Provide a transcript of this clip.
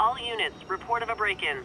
All units, report of a break-in.